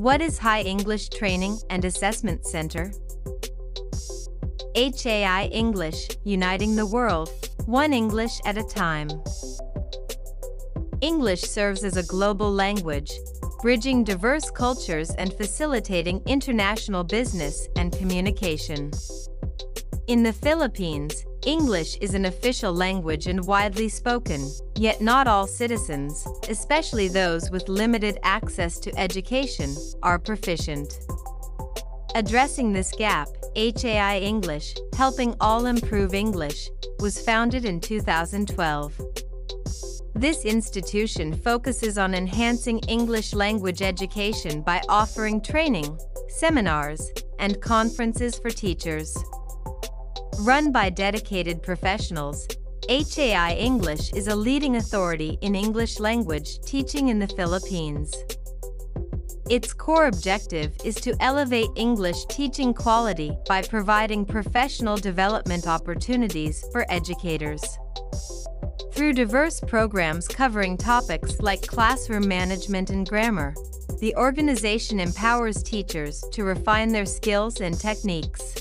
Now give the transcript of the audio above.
What is HAI English Training and Assessment Center? HAI English, uniting the world, one English at a time. English serves as a global language, bridging diverse cultures and facilitating international business and communication. In the Philippines, English is an official language and widely spoken, yet not all citizens, especially those with limited access to education, are proficient. Addressing this gap, HAI English, Helping All Improve English, was founded in 2012. This institution focuses on enhancing English language education by offering training, seminars, and conferences for teachers. Run by dedicated professionals, HAI English is a leading authority in English language teaching in the Philippines. Its core objective is to elevate English teaching quality by providing professional development opportunities for educators. Through diverse programs covering topics like classroom management and grammar, the organization empowers teachers to refine their skills and techniques.